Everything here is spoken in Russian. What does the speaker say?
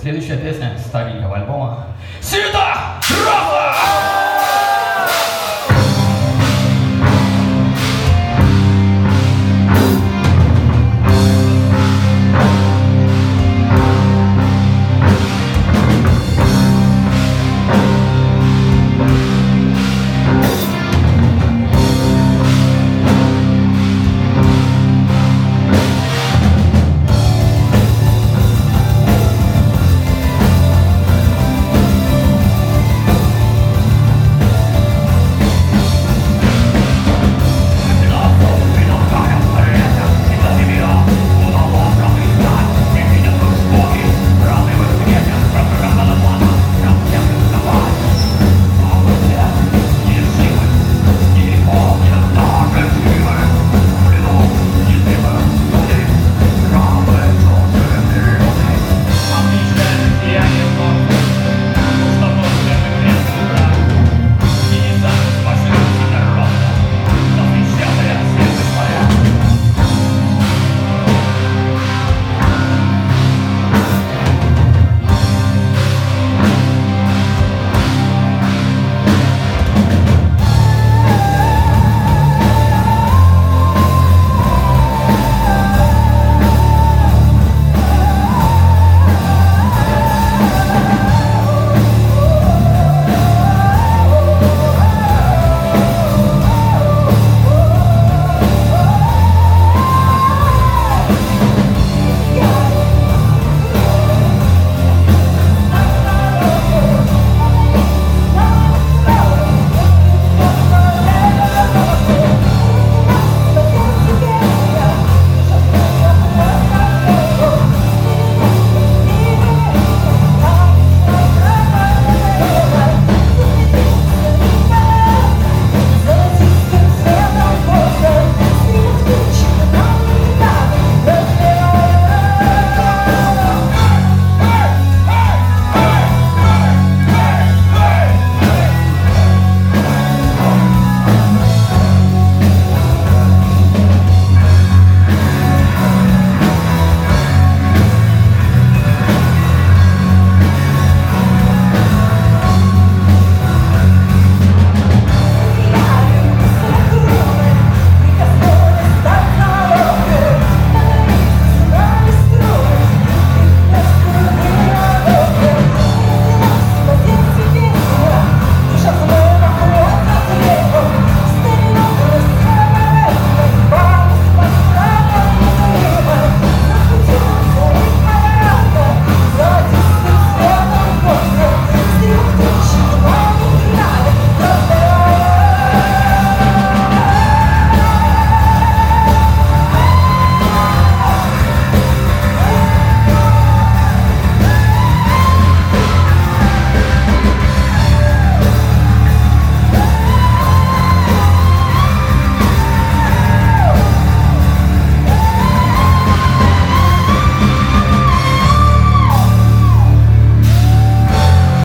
Следующая песня старенького альбома. Сюда!